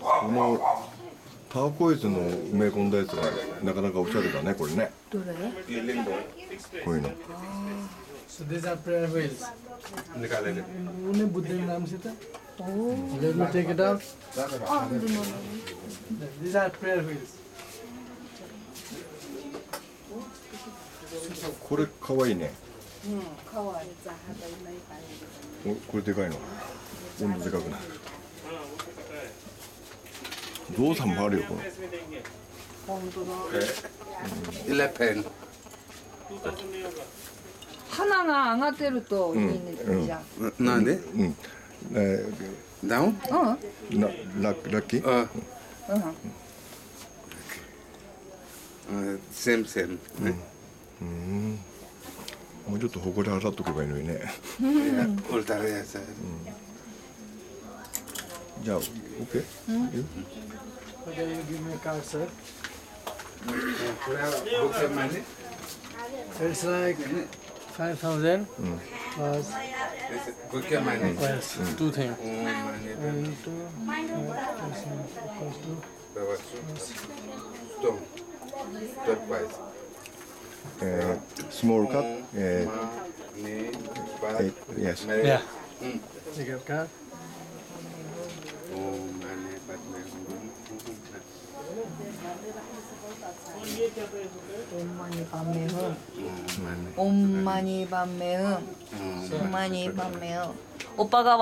このターコイズの埋め込んだやつなかなかおしゃれだねこれね。これかわいいね。川にこれでかいの？温度でかくない？ゾウさんもあるよこれ本当だ。レペン。花が上がってるといいね、うん、じゃあ。なんで？うん、えー、ダウン？うん。ララッキー？うん、うん、セムセムね。うん、うん。もうちょっと埃払っとけばいいのにねウルタラやさじゃあ OK? マネ It's like 5,000 plus 僕はマネ plus two things. おマネ One, two, uh, plus one, plus two. バワス small cup. Uh, eight, yes. Yeah. 지갑 값. 엄마니 밤매음 엄마니 밤매음 엄마니 밤매음 오빠가